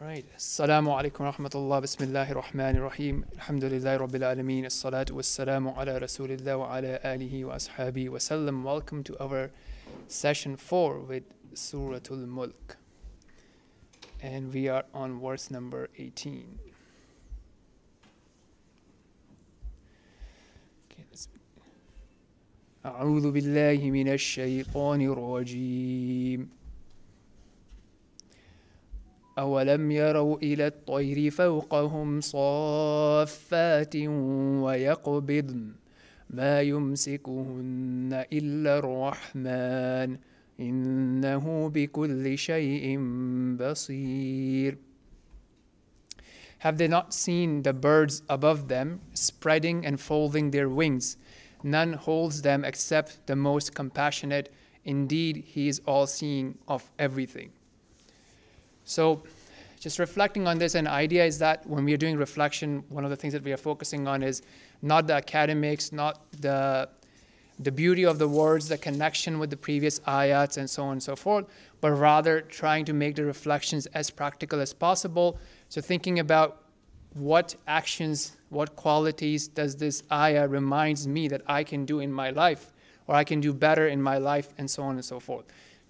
Right. Assalamu alaikum wa rahmatullah. Bismillahir Rahmanir Rahim. Alhamdulillahi Rabbil Alameen. As-salatu was-salamu ala Rasulillah wa ala alihi wa ashabihi wa sallam. Welcome to our session 4 with Suratul Mulk. And we are on verse number 18. Okay, let's أعوذ بالله من الشيطان الرجيم أولم يروا إلى الطير فوقهم صافات ويقبضن ما يمسكهن إلا الرحمن إنه بكل شيء بصير Have they not seen the birds above them spreading and folding their wings? None holds them except the most compassionate. Indeed, he is all seeing of everything. So, just reflecting on this, an idea is that when we are doing reflection, one of the things that we are focusing on is not the academics, not the the beauty of the words, the connection with the previous ayats, and so on and so forth, but rather trying to make the reflections as practical as possible. So, thinking about what actions, what qualities does this ayah reminds me that I can do in my life, or I can do better in my life, and so on and so forth.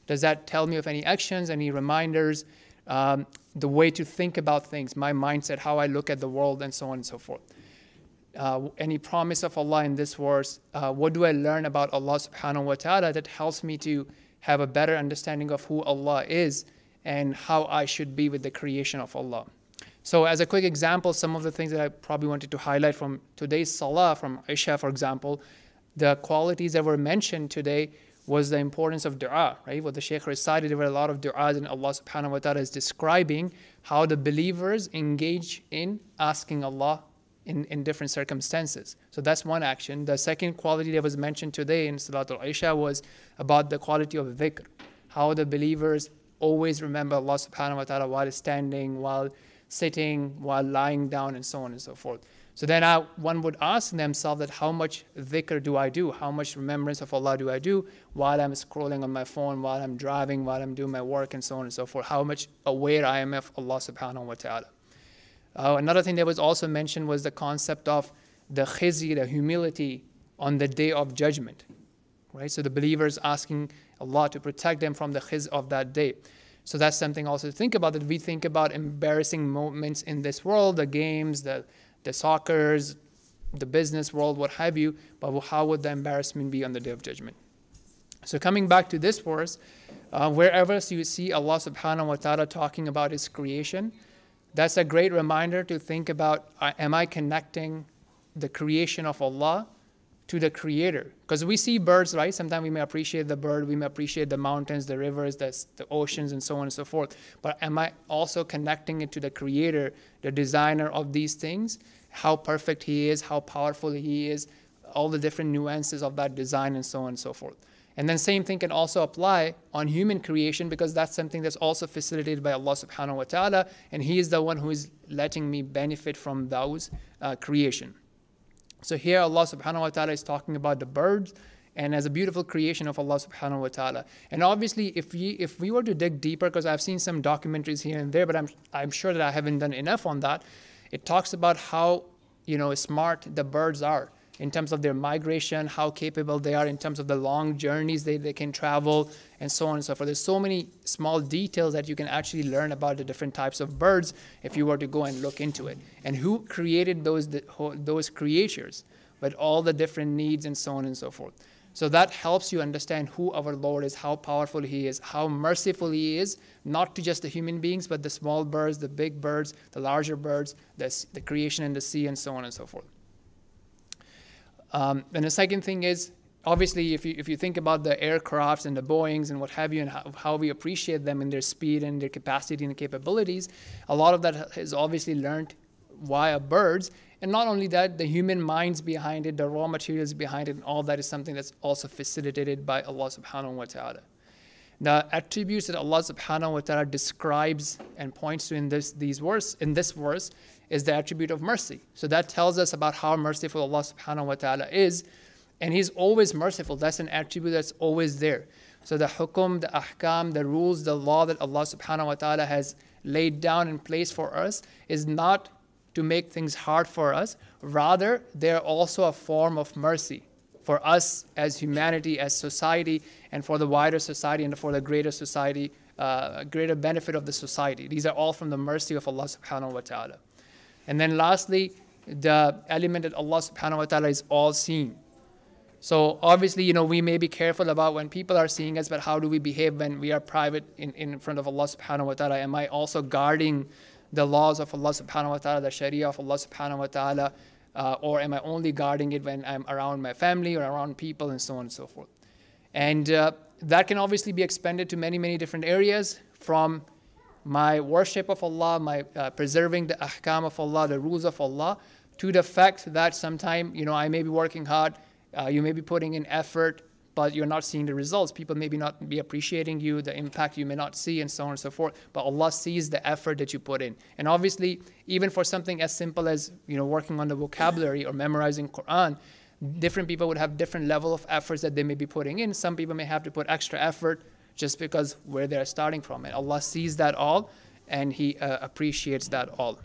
Does that tell me of any actions, any reminders? Um, the way to think about things, my mindset, how I look at the world, and so on and so forth. Uh, any promise of Allah in this verse, uh, what do I learn about Allah subhanahu wa ta'ala that helps me to have a better understanding of who Allah is and how I should be with the creation of Allah. So, as a quick example, some of the things that I probably wanted to highlight from today's Salah, from Isha, for example, the qualities that were mentioned today was the importance of dua, right? What the Shaykh recited, there were a lot of du'as, and Allah subhanahu wa ta'ala is describing how the believers engage in asking Allah in, in different circumstances. So that's one action. The second quality that was mentioned today in Salatul Isha was about the quality of dhikr, how the believers always remember Allah subhanahu wa ta'ala while standing, while sitting, while lying down, and so on and so forth. So then I, one would ask themselves that how much dhikr do I do? How much remembrance of Allah do I do while I'm scrolling on my phone, while I'm driving, while I'm doing my work, and so on and so forth? How much aware I am of Allah subhanahu wa ta'ala. Uh, another thing that was also mentioned was the concept of the khizi, the humility on the day of judgment. Right? So the believers asking Allah to protect them from the khiz of that day. So that's something also to think about that we think about embarrassing moments in this world, the games, the the soccer's, the business world, what have you, but how would the embarrassment be on the day of judgment? So coming back to this verse, uh, wherever you see Allah subhanahu wa ta'ala talking about his creation, that's a great reminder to think about uh, am I connecting the creation of Allah to the creator? Because we see birds, right? Sometimes we may appreciate the bird, we may appreciate the mountains, the rivers, the, the oceans, and so on and so forth. But am I also connecting it to the creator, the designer of these things? How perfect he is, how powerful he is, all the different nuances of that design, and so on and so forth. And then same thing can also apply on human creation because that's something that's also facilitated by Allah subhanahu wa ta'ala and He is the one who is letting me benefit from those uh, creation. So here Allah subhanahu wa ta'ala is talking about the birds and as a beautiful creation of Allah subhanahu wa ta'ala. And obviously if we if we were to dig deeper, because I've seen some documentaries here and there, but I'm I'm sure that I haven't done enough on that, it talks about how you know smart the birds are in terms of their migration, how capable they are in terms of the long journeys they, they can travel, and so on and so forth. There's so many small details that you can actually learn about the different types of birds if you were to go and look into it. And who created those, those creatures with all the different needs and so on and so forth. So that helps you understand who our Lord is, how powerful He is, how merciful He is, not to just the human beings, but the small birds, the big birds, the larger birds, the, the creation in the sea, and so on and so forth. Um, and the second thing is, obviously, if you, if you think about the aircrafts and the Boeings and what have you, and how, how we appreciate them in their speed and their capacity and capabilities, a lot of that is obviously learned via birds. And not only that, the human minds behind it, the raw materials behind it, and all that is something that's also facilitated by Allah subhanahu wa ta'ala. The attributes that Allah subhanahu wa ta'ala describes and points to in this these verse in this verse is the attribute of mercy. So that tells us about how merciful Allah subhanahu wa ta'ala is. And He's always merciful. That's an attribute that's always there. So the hukum, the ahkam, the rules, the law that Allah subhanahu wa ta'ala has laid down in place for us is not to make things hard for us. Rather, they're also a form of mercy for us as humanity, as society, and for the wider society and for the greater society, uh, greater benefit of the society. These are all from the mercy of Allah subhanahu wa ta'ala. And then lastly, the element that Allah subhanahu wa ta'ala is all seeing. So obviously, you know, we may be careful about when people are seeing us, but how do we behave when we are private in, in front of Allah subhanahu wa ta'ala? Am I also guarding the laws of Allah subhanahu wa ta'ala, the sharia of Allah subhanahu wa ta'ala, uh, or am I only guarding it when I'm around my family or around people and so on and so forth? And uh, that can obviously be expanded to many, many different areas from my worship of Allah, my uh, preserving the ahkam of Allah, the rules of Allah, to the fact that sometime, you know, I may be working hard uh, you may be putting in effort, but you're not seeing the results. People maybe not be appreciating you, the impact you may not see, and so on and so forth. But Allah sees the effort that you put in. And obviously, even for something as simple as you know working on the vocabulary or memorizing Quran, different people would have different level of efforts that they may be putting in. Some people may have to put extra effort just because where they're starting from. And Allah sees that all, and He uh, appreciates that all.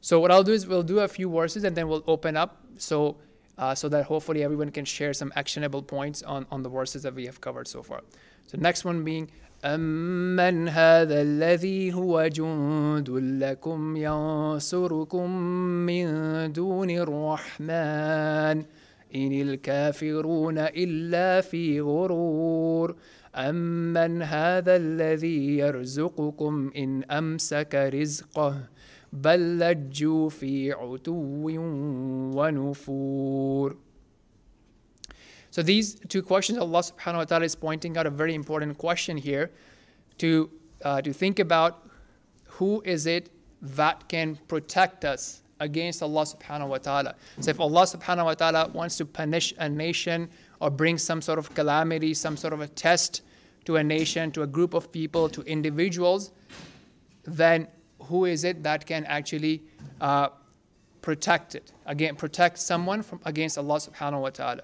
So what I'll do is we'll do a few verses and then we'll open up so uh, so that hopefully everyone can share some actionable points on, on the verses that we have covered so far. So next one being أمن هذا الذي هو جند لكم ينصركم من دون الرحمن إن الكافرون إلا في غرور أمن هذا الذي يرزقكم إن أمسك رزقه بل لجوا في عتو ونفور So these two questions, Allah subhanahu wa ta'ala is pointing out a very important question here to, uh, to think about who is it that can protect us against Allah subhanahu wa ta'ala. So if Allah subhanahu wa ta'ala wants to punish a nation or bring some sort of calamity, some sort of a test to a nation, to a group of people, to individuals, then who is it that can actually uh, protect it again protect someone from against allah subhanahu wa ta'ala.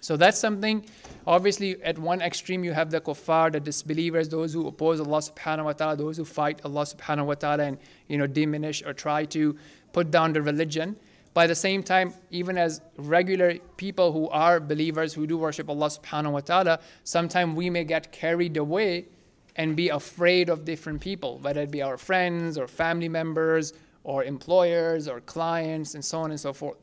So that's something obviously at one extreme you have the kuffar the disbelievers those who oppose allah subhanahu wa ta'ala those who fight allah subhanahu wa ta'ala and you know diminish or try to put down the religion. By the same time even as regular people who are believers who do worship allah subhanahu wa ta'ala sometimes we may get carried away and be afraid of different people, whether it be our friends or family members or employers or clients and so on and so forth.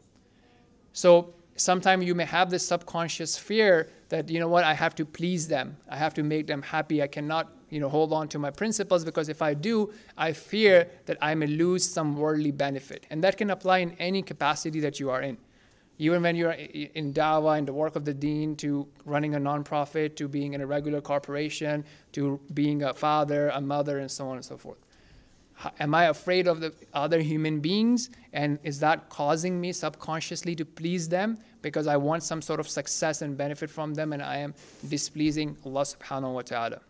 So sometimes you may have this subconscious fear that, you know what, I have to please them. I have to make them happy. I cannot, you know, hold on to my principles because if I do, I fear that I may lose some worldly benefit. And that can apply in any capacity that you are in even when you're in dawah in the work of the deen to running a nonprofit to being in a regular corporation to being a father a mother and so on and so forth. Am i afraid of the other human beings? And is that causing me subconsciously to please them? Because i want some sort of success and benefit from them and i am displeasing allah subhanahu wa ta'ala.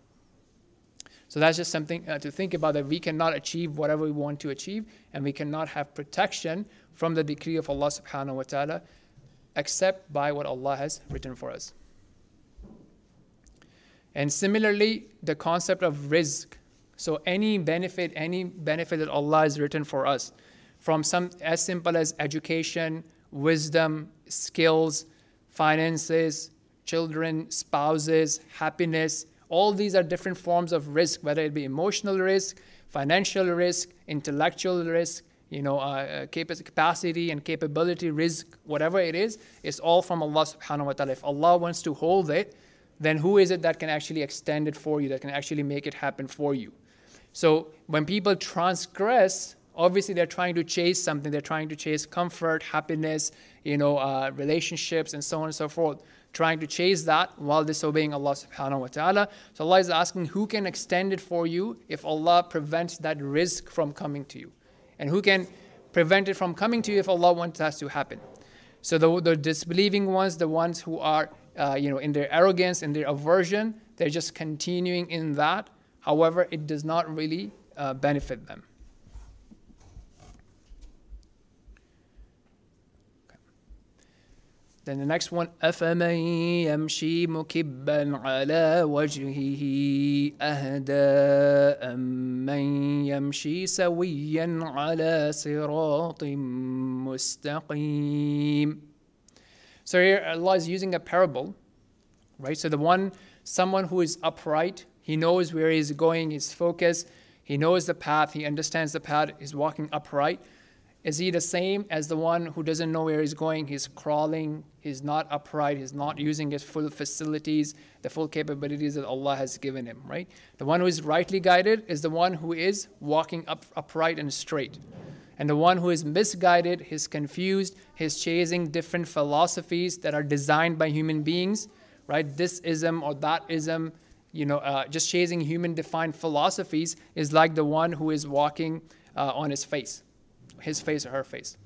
So that's just something uh, to think about that we cannot achieve whatever we want to achieve and we cannot have protection from the decree of Allah subhanahu wa ta'ala except by what Allah has written for us. And similarly, the concept of rizq. So any benefit, any benefit that Allah has written for us, from some as simple as education, wisdom, skills, finances, children, spouses, happiness, all these are different forms of rizq, whether it be emotional rizq, financial rizq, intellectual rizq, you know, uh, uh capacity and capability, rizq, whatever it is, it's all from Allah subhanahu wa ta'ala. If Allah wants to hold it, then who is it that can actually extend it for you, that can actually make it happen for you? So when people transgress, obviously they're trying to chase something. They're trying to chase comfort, happiness, you know, uh, relationships, and so on and so forth. Trying to chase that while disobeying Allah subhanahu wa ta'ala. So Allah is asking who can extend it for you if Allah prevents that rizq from coming to you. And who can prevent it from coming to you if Allah wants that to happen? So the, the disbelieving ones, the ones who are uh, you know, in their arrogance, in their aversion, they're just continuing in that. However, it does not really uh, benefit them. Then the next one, أَفَمَن يَمْشِي مُكِبًّا عَلَى وَجْهِهِ أَهْدَى أَمَّن يَمْشِي سَوِيًّا عَلَى صِرَاطٍ مُسْتَقِيمٍ So here Allah is using a parable, right? So the one, someone who is upright, he knows where he's going, he's focused, he knows the path, he understands the path, he's walking upright. Is he the same as the one who doesn't know where he's going? He's crawling, he's not upright, he's not using his full facilities, the full capabilities that Allah has given him, right? The one who is rightly guided is the one who is walking up, upright and straight. And the one who is misguided, he's confused, he's chasing different philosophies that are designed by human beings, right? This ism or that ism, you know, uh, just chasing human defined philosophies is like the one who is walking uh, on his face his face or her face.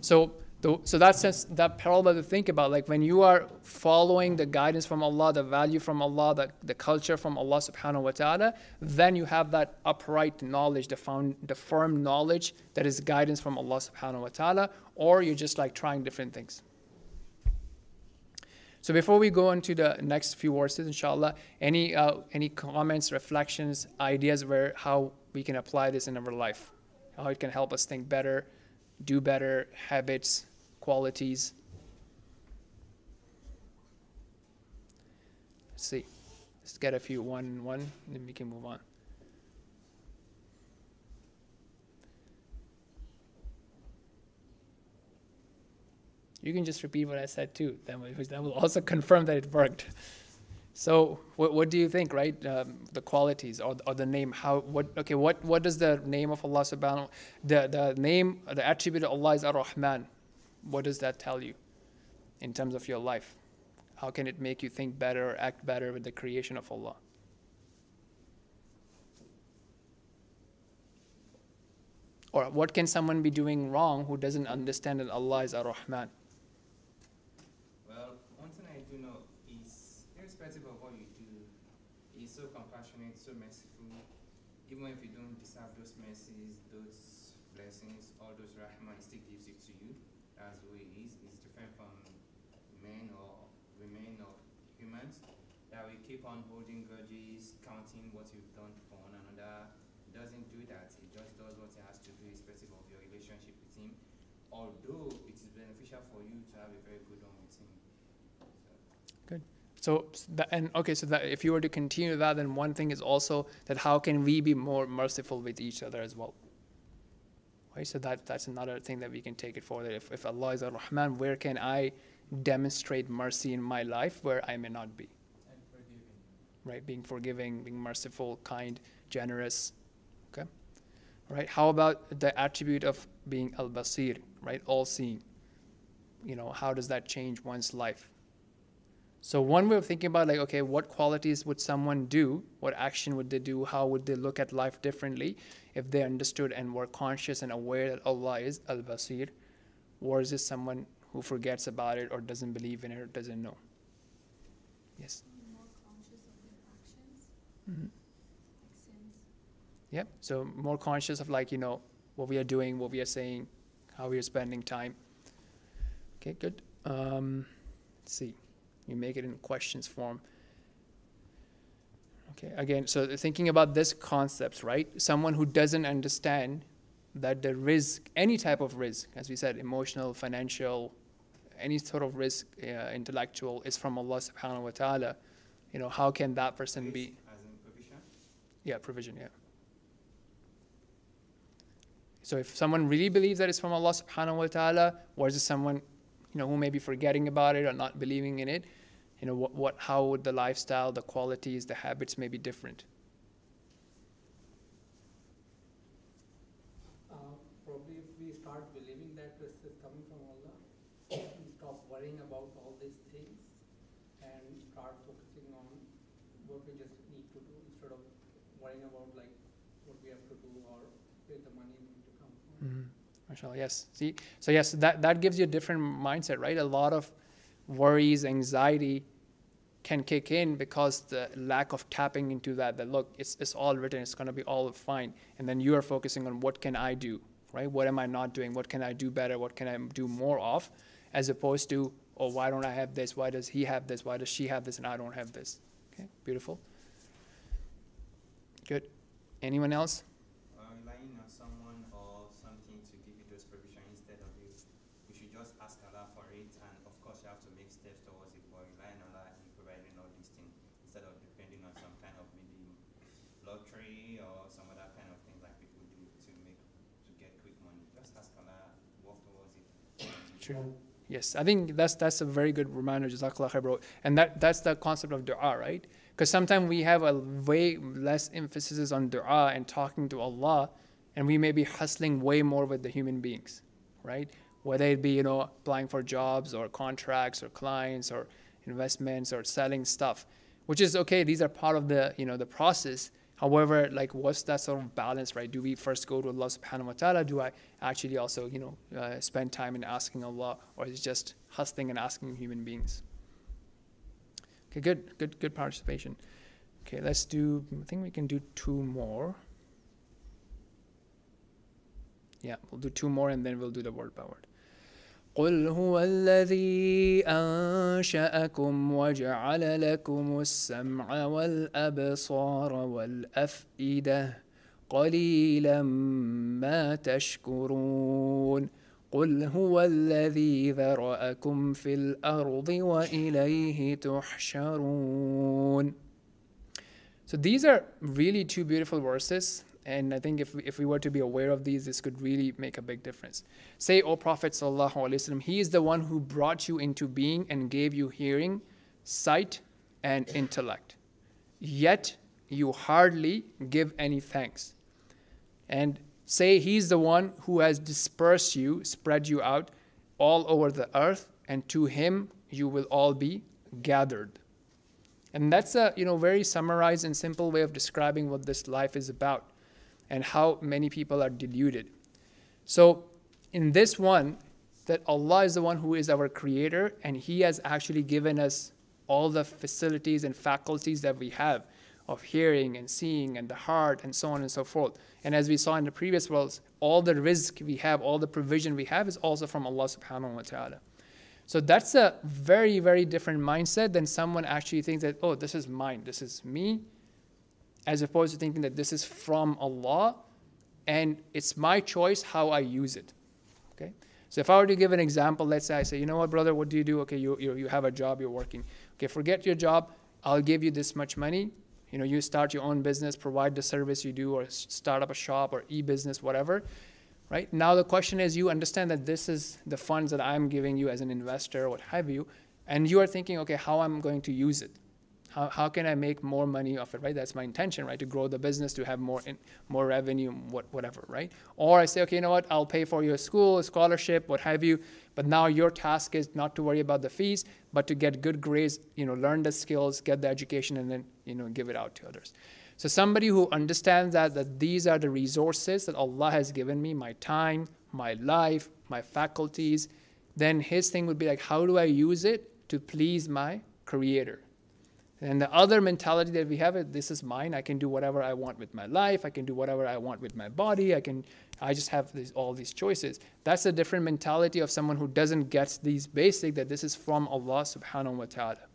So, the, so that's just that parallel to think about. Like when you are following the guidance from Allah, the value from Allah, the, the culture from Allah subhanahu wa ta'ala, then you have that upright knowledge, the, found, the firm knowledge that is guidance from Allah subhanahu wa ta'ala, or you're just like trying different things. So before we go into the next few verses, inshallah, any uh, any comments, reflections, ideas where how we can apply this in our life? How it can help us think better, do better, habits, qualities. Let's see. Let's get a few one one, and then we can move on. You can just repeat what I said too. That will also confirm that it worked. So what, what do you think, right? Um, the qualities or, or the name, how, what, okay, what, what does the name of Allah subhanahu, the, the name, the attribute of Allah is Ar-Rahman. What does that tell you in terms of your life? How can it make you think better or act better with the creation of Allah? Or what can someone be doing wrong who doesn't understand that Allah is Ar-Rahman? Even if you don't deserve those mercies, those blessings, all those rahman, still gives it to you. That's who he is. He's different from men or women or humans. That we keep on holding grudges, counting what you've done for one another. He doesn't do that. He just does what he has to do, irrespective of your relationship with him. Although it is beneficial for you to have a very good one with him. So that, and okay, so that if you were to continue that, then one thing is also that how can we be more merciful with each other as well? Right. So that that's another thing that we can take it for. That if, if Allah is a Rahman, where can I demonstrate mercy in my life where I may not be? Right. Being forgiving, being merciful, kind, generous. Okay. Right. How about the attribute of being al basir, right? All seeing. You know, how does that change one's life? So one way of thinking about like, okay, what qualities would someone do? What action would they do? How would they look at life differently if they understood and were conscious and aware that Allah is Al-Basir? Or is this someone who forgets about it or doesn't believe in it or doesn't know? Yes? More conscious of their actions. Mm-hmm. Yep. So more conscious of like, you know, what we are doing, what we are saying, how we are spending time. Okay, good. Um, let's see. You make it in questions form. Okay, again, so thinking about this concepts, right? Someone who doesn't understand that the rizq, any type of rizq, as we said, emotional, financial, any sort of rizq, uh, intellectual, is from Allah subhanahu wa ta'ala. You know, how can that person be? As in provision? Yeah, provision, yeah. So if someone really believes that it's from Allah subhanahu wa ta'ala, or is it someone you know, who may be forgetting about it or not believing in it, you know, what, what how would the lifestyle, the qualities, the habits may be different? Uh, probably if we start believing that this is coming from Allah, we stop worrying about all these things and start focusing on what we just need to do instead of worrying about like what we have to do or where the money is going to come from. Mm-hmm. Yes. See, so yes, that, that gives you a different mindset, right? A lot of worries, anxiety can kick in because the lack of tapping into that, that look, it's, it's all written, it's going to be all fine. And then you are focusing on what can I do, right? What am I not doing? What can I do better? What can I do more of? as opposed to, oh, why don't I have this? Why does he have this? Why does she have this and I don't have this? Okay, beautiful. Good. Anyone else? Relying on someone or something to give you those provisions instead of you, you should just ask Allah for it, and of course you have to make steps towards it. But relying on Allah in providing all these things instead of depending on some kind of maybe lottery or some other kind of things like people do to make to get quick money. Just ask Allah, work towards it. True. Yes, I think that's that's a very good reminder, Jazakallah khair, bro. And that that's the concept of dua, right? Because sometimes we have a way less emphasis on dua and talking to Allah, and we may be hustling way more with the human beings, right? Whether it be you know applying for jobs or contracts or clients or investments or selling stuff, which is okay. These are part of the you know the process. However, like what's that sort of balance, right? Do we first go to Allah subhanahu wa ta'ala? Do I actually also, you know, uh, spend time in asking Allah, or is it just hustling and asking human beings? Okay, good, good, good participation. Okay, let's do, I think we can do two more. Yeah, we'll do two more and then we'll do the word by word. قل هو الذي أنشأكم وجعل لكم السمع والأبصار والأفئدة قليلا ما تشكرون قل هو الذي ذرأكم في الأرض وإليه تحشرون So these are really two beautiful verses and I think if we, if we were to be aware of these, this could really make a big difference. Say, O Prophet Sallallahu Alaihi Wasallam, He is the one who brought you into being and gave you hearing, sight, and intellect. Yet you hardly give any thanks. And say, He's the one who has dispersed you, spread you out all over the earth, and to Him you will all be gathered. And that's a you know very summarized and simple way of describing what this life is about and how many people are deluded. So, in this one, that Allah is the one who is our creator and He has actually given us all the facilities and faculties that we have of hearing and seeing and the heart and so on and so forth. And as we saw in the previous worlds, all the rizq we have, all the provision we have is also from Allah subhanahu wa ta'ala. So that's a very, very different mindset than someone actually thinks that, oh, this is mine, this is me, as opposed to thinking that this is from Allah and it's my choice how I use it. Okay? So if I were to give an example, let's say I say, you know what, brother, what do you do? Okay, you, you, you have a job, you're working. Okay, forget your job, I'll give you this much money. You know, you start your own business, provide the service you do, or start up a shop or e-business, whatever. Right? Now the question is you understand that this is the funds that I'm giving you as an investor, what have you, and you are thinking, okay, how I'm going to use it. How, how can I make more money off it, right? That's my intention, right? To grow the business, to have more in, more revenue, what, whatever, right? Or I say, okay, you know what? I'll pay for your school, scholarship, what have you. But now your task is not to worry about the fees, but to get good grades, you know, learn the skills, get the education, and then you know give it out to others. So somebody who understands that that these are the resources that Allah has given me, my time, my life, my faculties, then his thing would be like, how do I use it to please my Creator? And the other mentality that we have is this is mine. I can do whatever I want with my life. I can do whatever I want with my body. I can I just have these, all these choices. That's a different mentality of someone who doesn't get these basic that this is from Allah subhanahu wa ta'ala.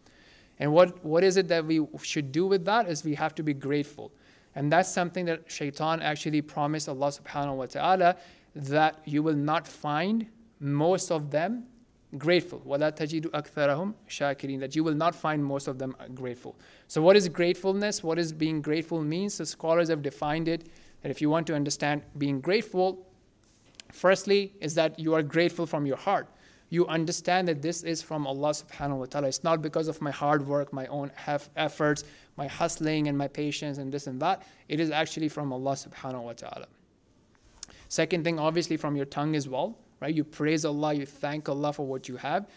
And what, what is it that we should do with that is we have to be grateful. And that's something that shaitan actually promised Allah subhanahu wa ta'ala that you will not find most of them grateful. وَلَا تَجِدُ أَكْثَرَهُمْ شَاكِرِينَ That you will not find most of them grateful. So what is gratefulness? What is being grateful means? The scholars have defined it that if you want to understand being grateful, firstly is that you are grateful from your heart. You understand that this is from Allah subhanahu wa ta'ala. It's not because of my hard work, my own efforts, my hustling and my patience and this and that. It is actually from Allah subhanahu wa ta'ala. Second thing, obviously from your tongue as well right? You praise Allah, you thank Allah for what you have.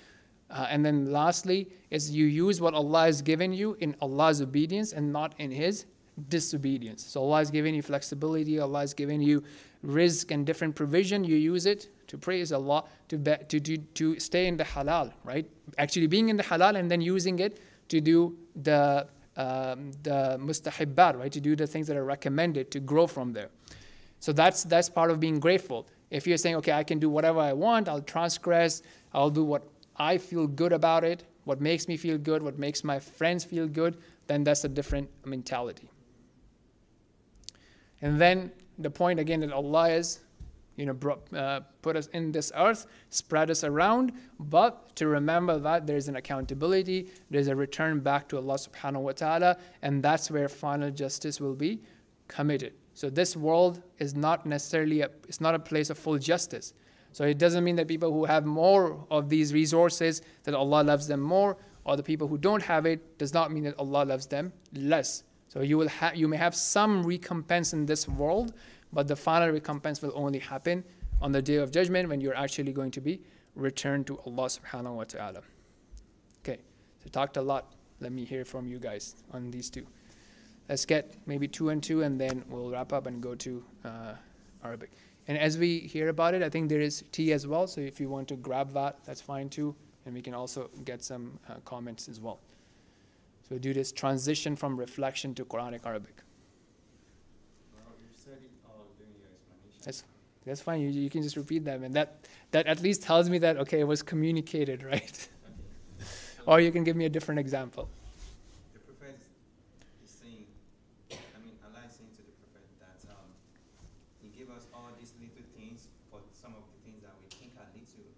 Uh, and then lastly is you use what Allah has given you in Allah's obedience and not in His disobedience. So Allah has given you flexibility, Allah has given you rizq and different provision. You use it to praise Allah, to, be, to, to, to stay in the halal, right? Actually being in the halal and then using it to do the, um, the mustahibbat, right? To do the things that are recommended to grow from there. So that's that's part of being grateful. If you're saying, okay, I can do whatever I want, I'll transgress, I'll do what I feel good about it, what makes me feel good, what makes my friends feel good, then that's a different mentality. And then the point again that Allah is, you know, brought, uh, put us in this earth, spread us around, but to remember that there's an accountability, there's a return back to Allah subhanahu wa ta'ala, and that's where final justice will be committed. So this world is not necessarily a, it's not a place of full justice. So it doesn't mean that people who have more of these resources that Allah loves them more, or the people who don't have it does not mean that Allah loves them less. So you will have you may have some recompense in this world, but the final recompense will only happen on the day of judgment when you're actually going to be returned to Allah subhanahu wa ta'ala. Okay, so talked a lot. Let me hear from you guys on these two. Let's get maybe two and two, and then we'll wrap up and go to uh, Arabic. And as we hear about it, I think there is tea as well. So if you want to grab that, that's fine too. And we can also get some uh, comments as well. So do this transition from reflection to Quranic Arabic. Well. That's that's fine. You, you can just repeat them, and that that at least tells me that okay, it was communicated, right? Or you can give me a different example. the prophet is saying, I mean, Allah is saying to the prophet that um, He gave us all these little things, but some of the things that we think are little,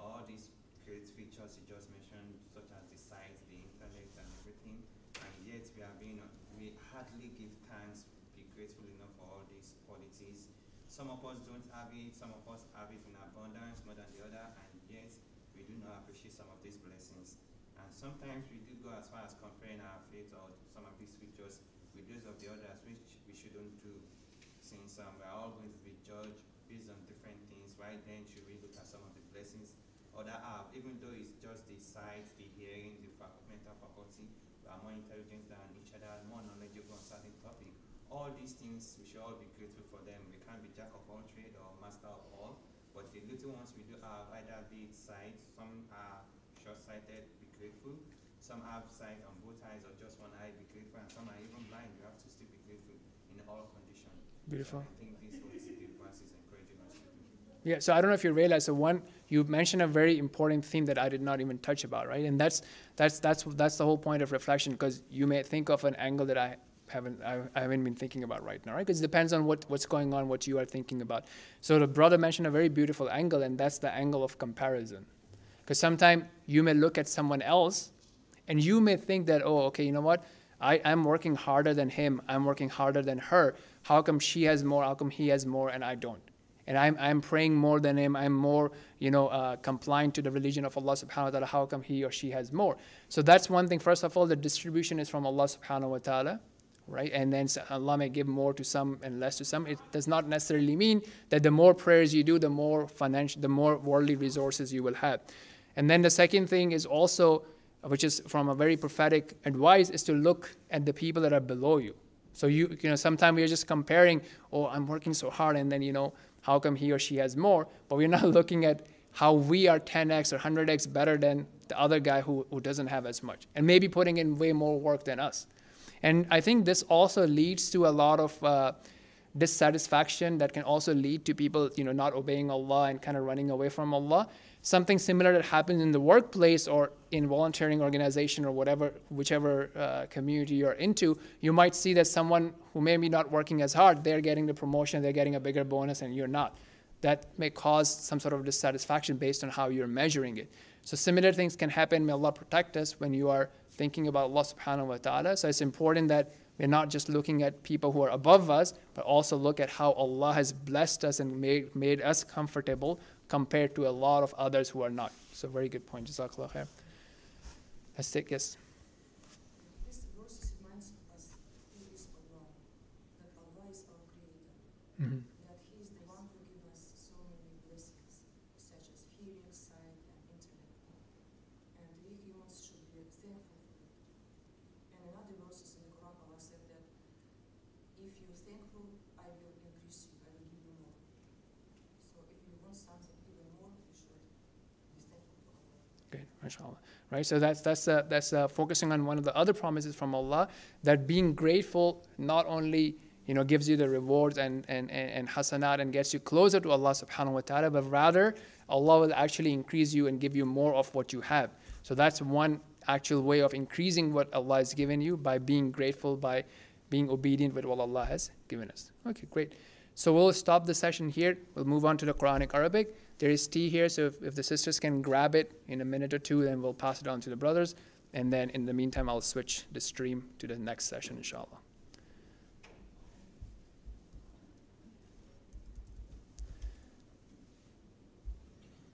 all these great features you just mentioned, such as the size, the intellect, and everything, and yet we we hardly give thanks, be grateful enough for all these qualities. Some of us don't have it, some of us have it in abundance more than the other, and yet we do not appreciate some of these blessings. And sometimes we do go as far as comparing our faith or some of these features with those of the others, which we shouldn't do, since um, we're all going to be judged based on different things. Why then should we look at some of the blessings other have, even though it's just the sight, the hearing, the more intelligent than each other, more knowledgeable on certain topic. All these things, we should all be grateful for them. We can't be jack of all trade or master of all, but the little ones we do have, either be sight, some are short-sighted, be grateful. Some have sight on both eyes or just one eye, be grateful, and some are even blind. You have to still be grateful in all conditions. Beautiful. I think this is what the verse is encouraging us to do. Yeah, so I don't know if you realize, so one, you mentioned a very important theme that I did not even touch about, right? And that's that's that's that's the whole point of reflection, because you may think of an angle that I haven't I, I haven't been thinking about right now, right? Because it depends on what what's going on, what you are thinking about. So the brother mentioned a very beautiful angle, and that's the angle of comparison. Because sometimes you may look at someone else, and you may think that, oh, okay, you know what? I, I'm working harder than him. I'm working harder than her. How come she has more? How come he has more and I don't? And I'm, I'm praying more than him. I'm more, you know, uh, compliant to the religion of Allah subhanahu wa ta'ala. How come he or she has more? So that's one thing. First of all, the distribution is from Allah subhanahu wa ta'ala, right? And then Allah may give more to some and less to some. It does not necessarily mean that the more prayers you do, the more financial, the more worldly resources you will have. And then the second thing is also, which is from a very prophetic advice, is to look at the people that are below you. So you, you know, sometimes we're just comparing, oh, I'm working so hard, and then, you know, how come he or she has more? But we're not looking at how we are 10x or 100x better than the other guy who, who doesn't have as much, and maybe putting in way more work than us. And I think this also leads to a lot of uh, dissatisfaction that can also lead to people, you know, not obeying Allah and kind of running away from Allah. Something similar that happens in the workplace or in volunteering organization or whatever, whichever uh, community you're into, you might see that someone who may be not working as hard, they're getting the promotion, they're getting a bigger bonus, and you're not. That may cause some sort of dissatisfaction based on how you're measuring it. So similar things can happen. May Allah protect us when you are thinking about Allah subhanahu wa ta'ala. So it's important that we're not just looking at people who are above us, but also look at how Allah has blessed us and made, made us comfortable compared to a lot of others who are not. So very good point. Jazakallah khair. Let's take yes. This verse reminds us who is Allah, that Allah is our creator, Mhm. that He is the one who gives us so many blessings, such as hearing, sight, and intellect. And we humans should be thankful for it. And in other verses in the Quran, Allah said that if you're thankful, I will increase you, I will give you more. So if you want something even more, you should be thankful for Allah. Good, mashallah. Right, so that's that's uh, that's uh, focusing on one of the other promises from Allah that being grateful not only you know, gives you the rewards and, and, and, and hasanat and gets you closer to Allah subhanahu wa ta'ala, but rather Allah will actually increase you and give you more of what you have. So that's one actual way of increasing what Allah has given you by being grateful, by being obedient with what Allah has given us. Okay, great. So we'll stop the session here. We'll move on to the Quranic Arabic. There is tea here, so if, if the sisters can grab it in a minute or two, then we'll pass it on to the brothers. And then in the meantime, I'll switch the stream to the next session, inshallah.